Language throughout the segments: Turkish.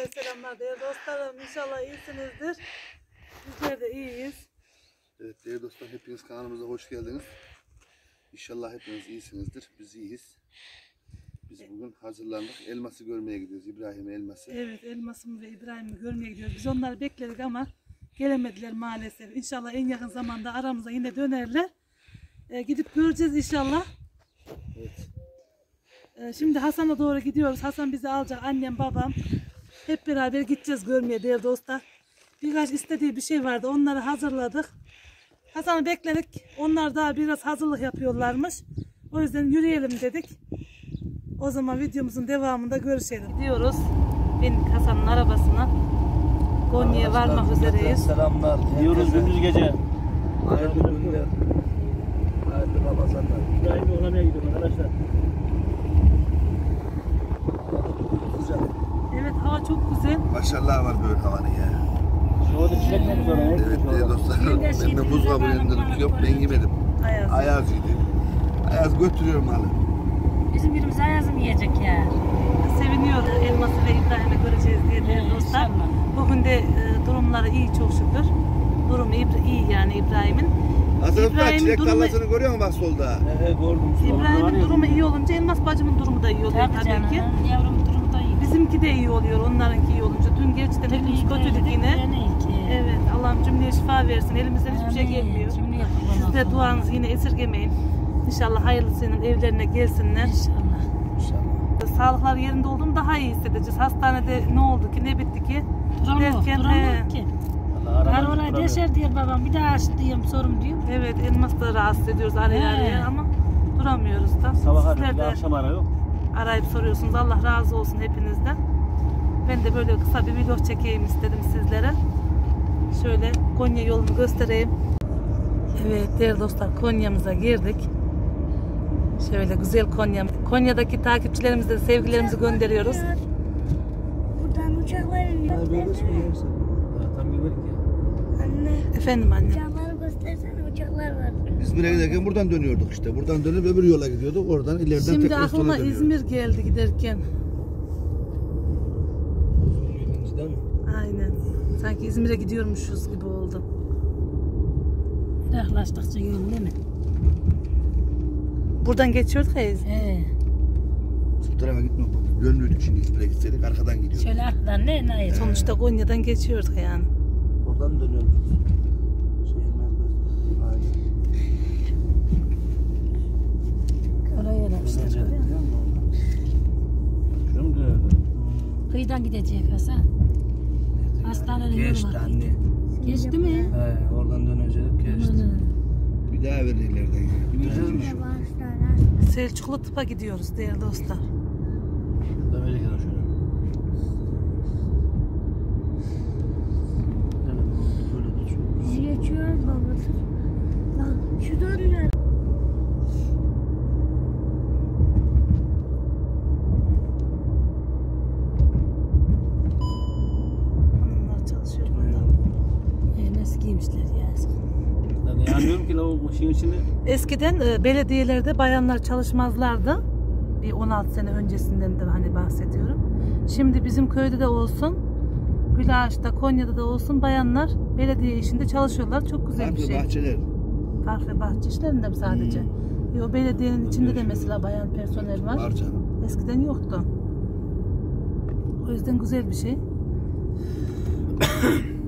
Herkese selamlar değerli dostlarım. İnşallah iyisinizdir. Bizler de iyiyiz. Evet değerli dostlar hepiniz kanalımıza hoş geldiniz. İnşallah hepiniz iyisinizdir. Biz iyiyiz. Biz bugün hazırlandık. Elması görmeye gidiyoruz. İbrahim Elması. Evet Elmas'ımı ve İbrahim'i görmeye gidiyoruz. Biz onları bekledik ama gelemediler maalesef. İnşallah en yakın zamanda aramıza yine dönerler. Ee, gidip göreceğiz inşallah. Evet. Ee, şimdi Hasan'a doğru gidiyoruz. Hasan bizi alacak. Annem, babam. Hep beraber gideceğiz görmeye değerli dostlar. Birkaç istediği bir şey vardı. Onları hazırladık. Hasan'ı bekledik. Onlar daha biraz hazırlık yapıyorlarmış. O yüzden yürüyelim dedik. O zaman videomuzun devamında görüşelim. Gidiyoruz. Bindik Hasan'ın arabasına. Konya'ya varmak üzereyiz. Selamlar. Diyoruz gündüz gece. Hayırlı günler. Hayırlı Ramazanlar. İbrahim'i olamaya gidiyorum arkadaşlar. Evet hava çok güzel. Maşallah var böyle havanın ya. Şu orada çiçek ne güzel. ne Evet değerli dostlar. Ben de buz kabul indirdik. Yok ben yemedim. Ayaz. Ayaz yedi. Ayaz götürüyorum halı. Bizim birimiz ayazım yiyecek ya. Seviniyor Elmas'ı ve İbrahim'i göreceğiz diye değerli dostlar. Bugün de e, durumları iyi çok şükür. Durumu iyi yani İbrahim'in. Hazır usta İbrahim'in çilek durumu- tarlasını görüyor musun bak solda? He gördüm. İbrahim'in durumu iyi olunca Elmas bacımın durumu da iyi oluyor Tabii tabii, canım. ki. Yavrum durumu. Bizimki de iyi oluyor onlarınki iyi olunca. Dün gerçekten hepimiz kötüydük yine. Evet Allah'ım cümleye şifa versin. Elimizden hiçbir şey gelmiyor. Siz de duanızı yine esirgemeyin. İnşallah hayırlısıyla evlerine gelsinler. İnşallah. İnşallah. Sağlıklar yerinde olduğunu daha iyi hissedeceğiz. Hastanede ne oldu ki ne bitti ki? Duramıyor. Derken. Duramıyor ki. Her duramıyorum. deşer diyor babam. Bir daha aç diyorum sorum diyor. Evet elmas da rahatsız ediyoruz araya araya ama duramıyoruz da. Sabah arıyor, akşam arıyor. arayıp soruyorsunuz. Allah razı olsun hepinizden. Ben de böyle kısa bir vlog çekeyim istedim sizlere. Şöyle Konya yolunu göstereyim. Evet değerli dostlar Konya'mıza girdik. Şöyle güzel Konya. Konya'daki takipçilerimize de sevgilerimizi gönderiyoruz. Buradan uçaklar iniyor. Tam görmedik ya. Anne Efendim anne. uçakları göstersene uçaklar var. Biz buraya giderken buradan dönüyorduk işte. Buradan dönüp öbür yola gidiyorduk. Oradan ileriden Şimdi tekrar sola aklıma dönüyorduk. İzmir geldi giderken. Birinciden mi? Aynen. Sanki İzmir'e gidiyormuşuz gibi oldu. Yaklaştıkça yol değil mi? Buradan geçiyorduk ya İzmir. He. Bu tarafa gitme. Dönüyorduk şimdi İzmir'e gitseydik arkadan gidiyorduk. Şöyle atlan ne ne Sonuçta Konya'dan geçiyorduk yani. Oradan dönüyoruz. Şey. Oraya yapmışlar. Şunu mu? Kıyıdan gidecek Hasan. Hastanenin Geçti anne. Geçti mi? He, oradan dönecek geçti. Aman. Bir daha verin ileriden ya. Bir daha verin şu. Selçuklu tıpa gidiyoruz değerli dostlar. Şurada böyle gidelim şöyle. Evet, böyle çok. Biz geçiyoruz babası. Lan şu dönüyor. Hanımlar çalışıyor burada. E, nasıl giymişler ya. Ben yanıyorum ki o şeyin içinde. Eskiden e, belediyelerde bayanlar çalışmazlardı. Bir 16 sene öncesinden de hani bahsediyorum. Şimdi bizim köyde de olsun, Gülağaç'ta, Konya'da da olsun bayanlar belediye işinde çalışıyorlar. Çok güzel bir Farklı şey. bahçeler. Park ve bahçe işlerinde mi sadece? Yo belediyenin içinde de mesela bayan personel var. Var canım. Eskiden yoktu. O yüzden güzel bir şey.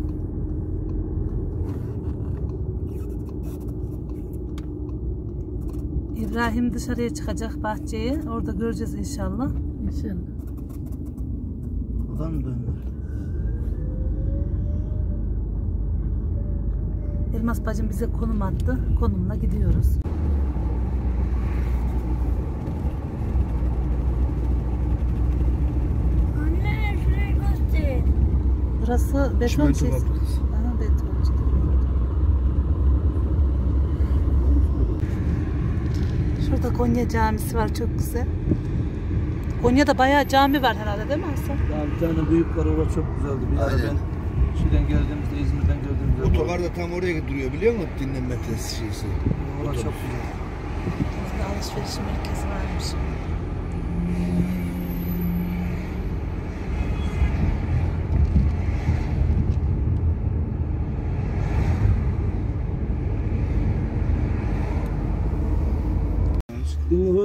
İbrahim dışarıya çıkacak bahçeye. Orada göreceğiz inşallah. İnşallah. Oradan mı döndü? Elmas bacım bize konum attı. Konumla gidiyoruz. Anne şurayı göster. Burası beton Çimento Konya camisi var çok güzel. Konya'da bayağı cami var herhalde değil mi Hasan? Ya bir tane büyük var orada çok güzeldi. Bir ara ben şeyden geldiğimizde İzmir'den geldiğimizde. Otogar da tam oraya duruyor biliyor musun? Dinlenme tesisi şeysi. Orada çok güzel. Burada alışveriş merkezi varmış.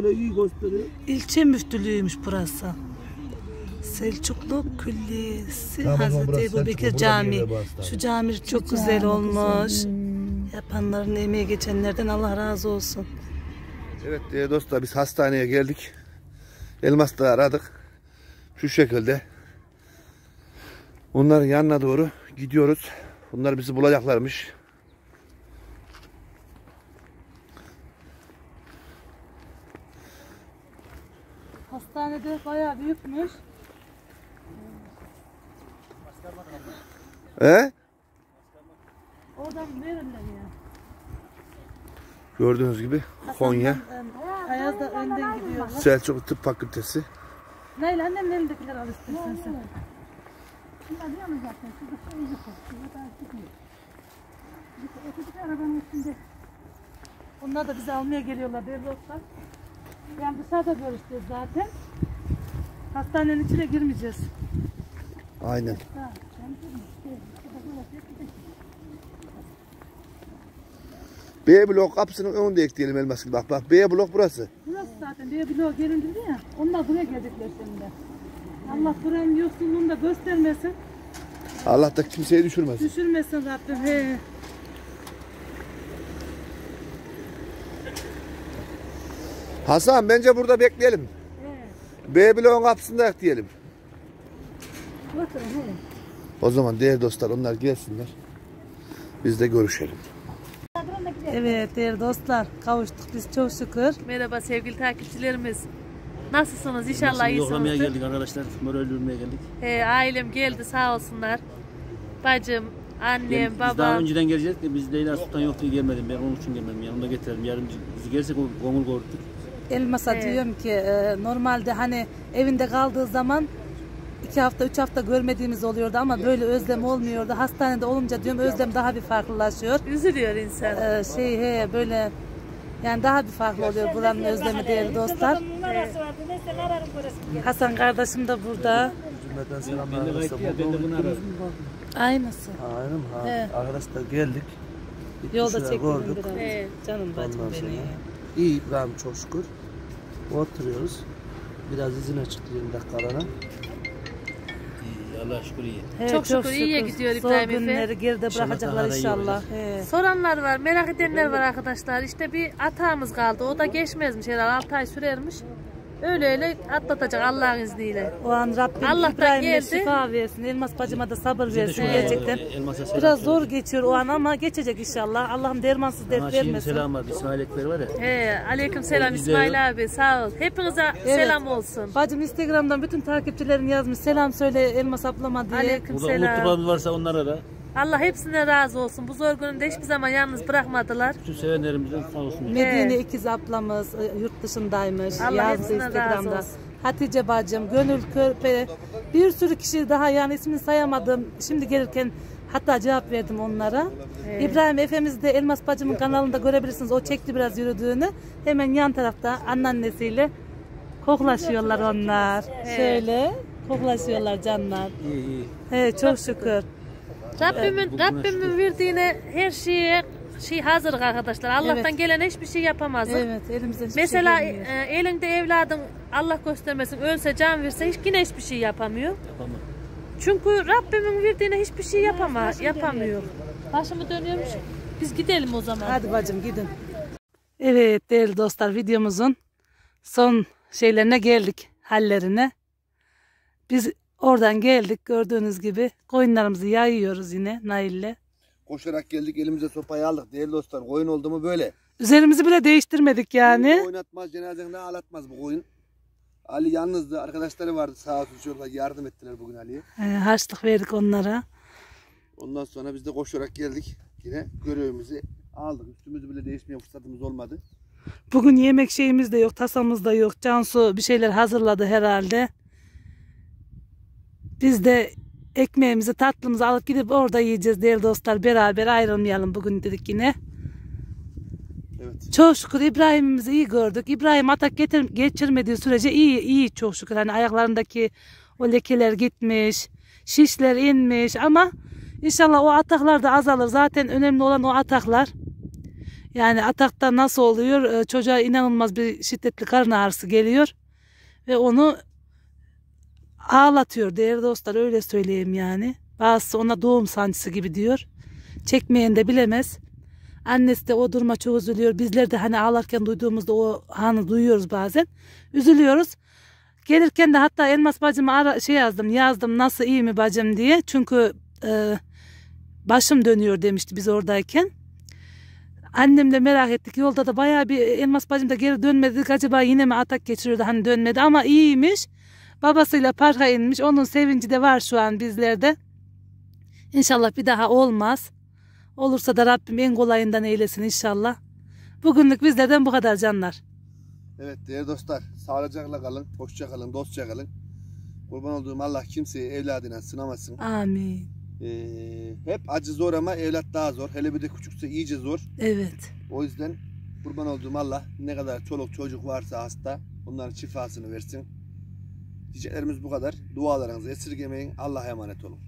Böyle iyi gösteriyor. İlçe müftülüğüymüş burası. Selçuklu Külliyesi Tamam, Hazreti Ebu Bekir Camii. Şu cami çok güzel olmuş. Yapanların emeği geçenlerden Allah razı olsun. Evet değerli dostlar biz hastaneye geldik. Elmas'ta aradık. Şu şekilde. Onların yanına doğru gidiyoruz. Bunlar bizi bulacaklarmış. Hastanede bayağı büyükmüş. He? Oradan verirler ya. Gördüğünüz gibi Konya Ayaz da önden gidiyor. Selçuklu Tıp Fakültesi. Leyla annemin elindekileri al istersen sen. Onlar da bizi almaya geliyorlar değerli dostlar. Yani dışarıda görüşeceğiz zaten. Hastanenin içine girmeyeceğiz. Aynen. B blok kapısının önünde ekleyelim elmas gibi. Bak bak B blok burası. Burası zaten diye bloğa gelindi ya. Onlar buraya gelecekler şimdi. Allah buranın yoksulluğunu da göstermesin. Allah da kimseyi düşürmesin. Düşürmesin Rabbim. He. Hasan bence burada bekleyelim. B bloğun kapısında ekleyelim. O zaman değerli dostlar onlar gelsinler. Biz de görüşelim. Evet değerli dostlar kavuştuk biz çok şükür. Merhaba sevgili takipçilerimiz. Nasılsınız? İnşallah Nasıl Yoklamaya iyisinizdir. geldik arkadaşlar. Moral vermeye geldik. Ee, ailem geldi sağ olsunlar. Bacım, annem, Gel- Biz daha babam. önceden geleceğiz de biz Leyla Sultan yok diye gelmedim. Ben onun için gelmedim. Yanımda getirelim. Yarın bizi gelsek o gongul korktuk. Elmas'a Evet. diyorum ki e, normalde hani evinde kaldığı zaman iki hafta üç hafta görmediğimiz oluyordu ama böyle özlem olmuyordu. Hastanede olunca diyorum özlem daha bir farklılaşıyor. Üzülüyor insan. E, şey he böyle yani daha bir farklı oluyor buranın özlemi değerli dostlar. Hasan kardeşim de burada. Cümleten selamlar. Aynısı. Ha, Aynen? Ha. He. Arkadaşlar geldik. Yolda çektim gördük. biraz. Evet. Canım bacım benim. iyi İbrahim çok şükür. Oturuyoruz. Biraz izine çıktı 20 dakikalığına. İyi, Allah'a şükür iyi. He, Çok şükür iyiye gidiyor İbrahim Efe. günleri geride bırakacaklar inşallah. He. Soranlar var, merak edenler var arkadaşlar. İşte bir atağımız kaldı. O da geçmezmiş herhalde 6 ay sürermiş. Öyle öyle atlatacak Allah'ın izniyle. O an Rabbim Allah'tan İbrahim'e geldi. şifa versin. Elmas bacıma da sabır versin çok gerçekten. elmasa selam Biraz zor geçiyor o an ama geçecek inşallah. Allah'ım dermansız dert şimdi vermesin. selam var. İsmail Ekber var ya. He, aleyküm selam İsmail abi sağ ol. Hepinize selam olsun. Bacım Instagram'dan bütün takipçilerin yazmış. Selam söyle Elmas ablama diye. Aleyküm Burada selam. unuttuklarımız varsa onlara da. Allah hepsine razı olsun. Bu zor gününde hiçbir zaman yalnız bırakmadılar. Bütün sevenlerimizden sağ olsunlar. Medine Evet. ikiz ablamız e, yurt dışındaymış. Allah Yazdı Instagram'da. olsun. Hatice bacım, Gönül Körpe, bir sürü kişi daha yani ismini sayamadım. Şimdi gelirken hatta cevap verdim onlara. İbrahim Efemiz de Elmas bacımın kanalında görebilirsiniz. O çekti biraz yürüdüğünü. Hemen yan tarafta anneannesiyle koklaşıyorlar onlar. Şöyle koklaşıyorlar canlar. İyi iyi. He, çok şükür. Rabbimin bugüne Rabbimin verdiğine her şeye şey hazırlık arkadaşlar. Allah'tan Evet. gelen hiçbir şey yapamazdık. Evet elimizden hiçbir Mesela şey gelmiyor. e, elinde evladın Allah göstermesin ölse can verse hiç yine hiçbir şey yapamıyor. Yapamam. Çünkü Rabbimin verdiğine hiçbir şey yapama, yapamıyor. Başımı dönüyormuş. Biz gidelim o zaman. Hadi bacım gidin. Evet değerli dostlar videomuzun son şeylerine geldik hallerine. Biz oradan geldik gördüğünüz gibi koyunlarımızı yayıyoruz yine Nail'le. Koşarak geldik elimize sopayı aldık. Değerli dostlar koyun oldu mu böyle. Üzerimizi bile değiştirmedik yani. Oynatmaz cenazenden ağlatmaz bu koyun. Ali yalnızdı. Arkadaşları vardı sağ olsun çocuklar yardım ettiler bugün Ali'ye. Ee, harçlık verdik onlara. Ondan sonra biz de koşarak geldik. Yine görevimizi aldık. Üstümüzü bile değişmeye fırsatımız olmadı. Bugün yemek şeyimiz de yok, tasamız da yok. Cansu bir şeyler hazırladı herhalde. Biz de ekmeğimizi, tatlımızı alıp gidip orada yiyeceğiz değerli dostlar. Beraber ayrılmayalım bugün dedik yine. Evet. Çok şükür İbrahim'imizi iyi gördük. İbrahim atak getir, geçirmediği sürece iyi iyi çok şükür. Hani ayaklarındaki o lekeler gitmiş, şişler inmiş ama inşallah o ataklar da azalır. Zaten önemli olan o ataklar. Yani atakta nasıl oluyor? Ee, Çocuğa inanılmaz bir şiddetli karın ağrısı geliyor. Ve onu ağlatıyor değerli dostlar öyle söyleyeyim yani. Bazısı ona doğum sancısı gibi diyor. Çekmeyen de bilemez. Annesi de o duruma çok üzülüyor. Bizler de hani ağlarken duyduğumuzda o anı duyuyoruz bazen. Üzülüyoruz. Gelirken de hatta Elmas bacıma ara, şey yazdım yazdım nasıl iyi mi bacım diye. Çünkü e, başım dönüyor demişti biz oradayken. Annem de merak ettik. Yolda da bayağı bir Elmas bacım da geri dönmedi. Acaba yine mi atak geçiriyordu hani dönmedi ama iyiymiş. Babasıyla parka inmiş. Onun sevinci de var şu an bizlerde. İnşallah bir daha olmaz. Olursa da Rabbim en kolayından eylesin inşallah. Bugünlük bizlerden bu kadar canlar. Evet değerli dostlar sağlıcakla kalın, hoşça kalın, dostça kalın. Kurban olduğum Allah kimseyi evladına sınamasın. Amin. Ee, hep acı zor ama evlat daha zor. Hele bir de küçükse iyice zor. Evet. O yüzden kurban olduğum Allah ne kadar çoluk çocuk varsa hasta onların şifasını versin. Diyeceklerimiz bu kadar. Dualarınızı esirgemeyin. Allah'a emanet olun.